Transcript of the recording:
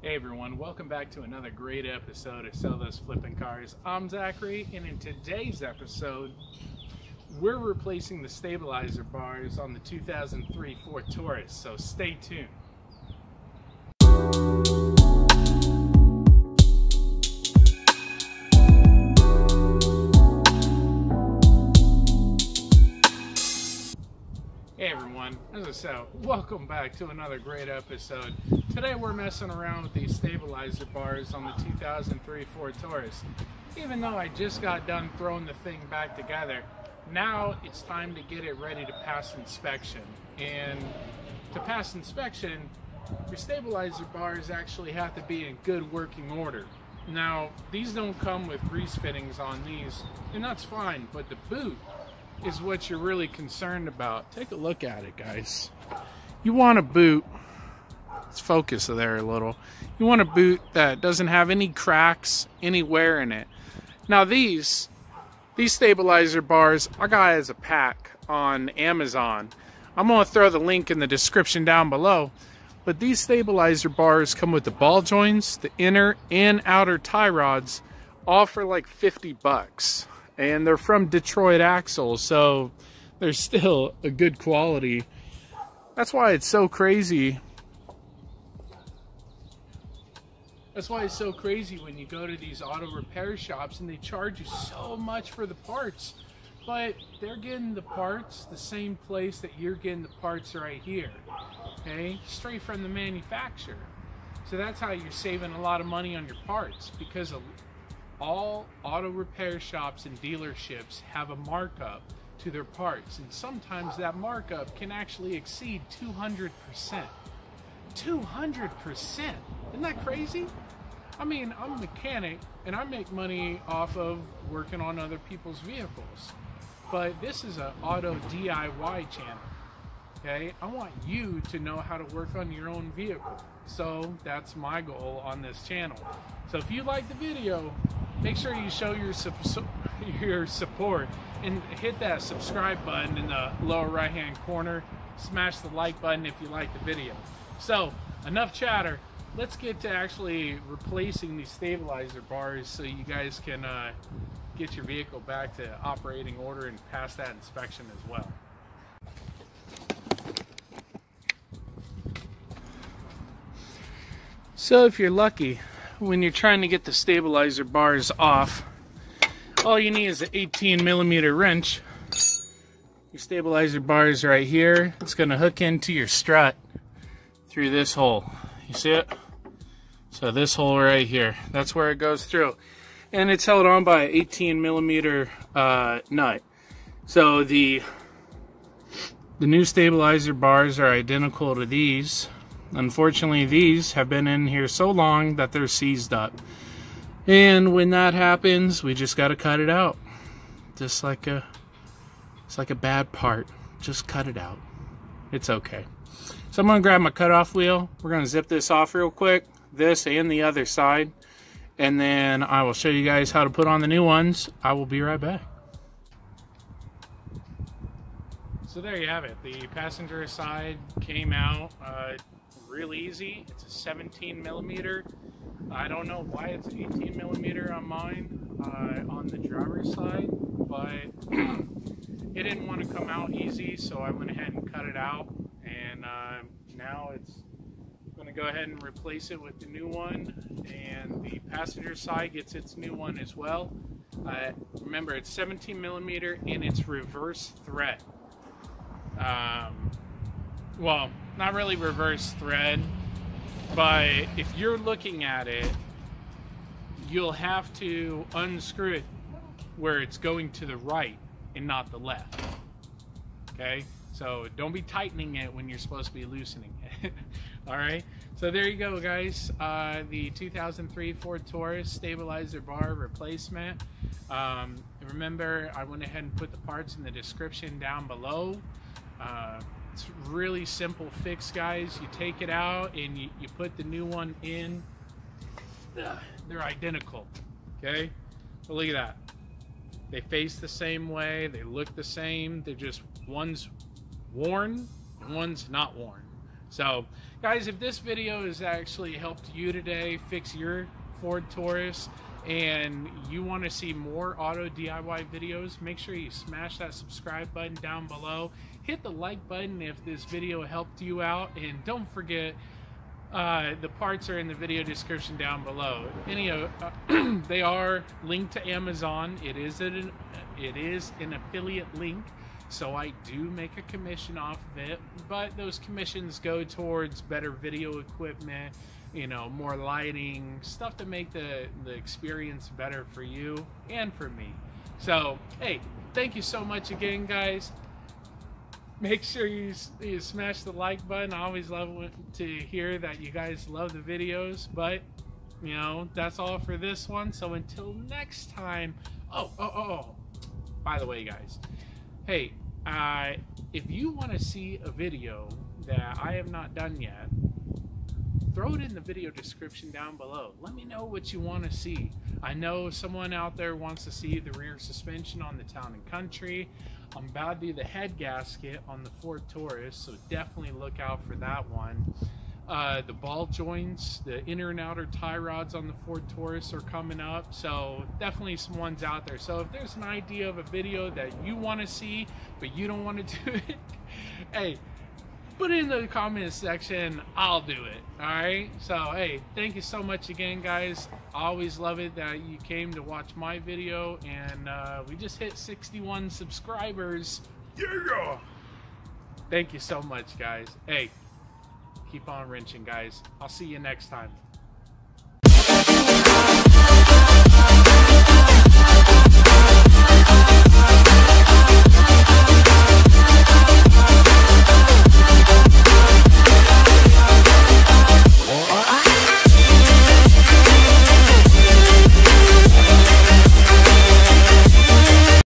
Hey everyone, welcome back to another great episode of Sell Those Flipping Cars. I'm Zachary, and in today's episode, we're replacing the stabilizer bars on the 2003 Ford Taurus, so stay tuned. Everyone, as I said, welcome back to another great episode. Today we're messing around with these stabilizer bars on the 2003 Ford Taurus. Even though I just got done throwing the thing back together, now it's time to get it ready to pass inspection. And to pass inspection, your stabilizer bars actually have to be in good working order. Now, these don't come with grease fittings on these, and that's fine, but the boot is what you're really concerned about. Take a look at it, guys. You want a boot, let's focus there a little. You want a boot that doesn't have any cracks, anywhere in it. Now these, these stabilizer bars, I got as a pack on Amazon. I'm gonna throw the link in the description down below. But these stabilizer bars come with the ball joints, the inner and outer tie rods, all for like 50 bucks and they're from Detroit Axle, so they're still a good quality. That's why it's so crazy. That's why it's so crazy when you go to these auto repair shops and they charge you so much for the parts. But they're getting the parts the same place that you're getting the parts right here. Okay? Straight from the manufacturer. So that's how you're saving a lot of money on your parts because all auto repair shops and dealerships have a markup to their parts, and sometimes that markup can actually exceed 200%. 200%! Isn't that crazy? I mean, I'm a mechanic and I make money off of working on other people's vehicles. But this is an auto DIY channel. Okay? I want you to know how to work on your own vehicle. So that's my goal on this channel. So if you like the video, make sure you show your, your support and hit that subscribe button in the lower right hand corner. Smash the like button if you like the video. So, enough chatter. Let's get to actually replacing these stabilizer bars so you guys can uh, get your vehicle back to operating order and pass that inspection as well. So if you're lucky, when you're trying to get the stabilizer bars off, all you need is an 18 millimeter wrench. Your stabilizer bars right here. It's going to hook into your strut through this hole. You see it? So this hole right here, that's where it goes through. And it's held on by an 18 millimeter uh, nut. So the the new stabilizer bars are identical to these. Unfortunately, these have been in here so long that they're seized up. And when that happens, we just got to cut it out. Just like a it's like a bad part. Just cut it out. It's okay. So I'm going to grab my cutoff wheel. We're going to zip this off real quick. This and the other side. And then I will show you guys how to put on the new ones. I will be right back. So there you have it. The passenger side came out. Uh, real easy. It's a 17 millimeter. I don't know why it's 18 millimeter on mine uh, on the driver's side, but it didn't want to come out easy, so I went ahead and cut it out. And uh, now it's going to go ahead and replace it with the new one. And the passenger side gets its new one as well. Uh, remember, it's 17 millimeter and it's reverse thread. Um, well, not really reverse thread, but if you're looking at it, you'll have to unscrew it where it's going to the right and not the left. Okay? So don't be tightening it when you're supposed to be loosening it. All right? So there you go, guys. Uh, the 2003 Ford Taurus stabilizer bar replacement. Um, remember, I went ahead and put the parts in the description down below. Uh, it's really simple fix, guys. You take it out and you, you put the new one in. They're identical, okay? But look at that. They face the same way. They look the same. They're just, one's worn and one's not worn. So, guys, if this video has actually helped you today fix your Ford Taurus and you want to see more auto DIY videos, make sure you smash that subscribe button down below. Hit the like button if this video helped you out, and don't forget uh, the parts are in the video description down below. Any uh, they are linked to Amazon. It is an it is an affiliate link, so I do make a commission off of it. But those commissions go towards better video equipment, you know, more lighting, stuff to make the the experience better for you and for me. So hey, thank you so much again, guys make sure you, you smash the like button. I always love to hear that you guys love the videos. But, you know, that's all for this one. So until next time. Oh, oh, oh, oh. By the way, guys. Hey, uh, if you want to see a video that I have not done yet, throw it in the video description down below. Let me know what you want to see. I know someone out there wants to see the rear suspension on the Town and Country. I'm about to do the head gasket on the Ford Taurus, so definitely look out for that one. Uh, the ball joints, the inner and outer tie rods on the Ford Taurus are coming up, so definitely some ones out there. So if there's an idea of a video that you want to see, but you don't want to do it, hey, put it in the comments section. I'll do it. All right. So, hey, thank you so much again, guys. I always love it that you came to watch my video, and uh, we just hit 61 subscribers. Yeah. Thank you so much, guys. Hey, keep on wrenching, guys. I'll see you next time.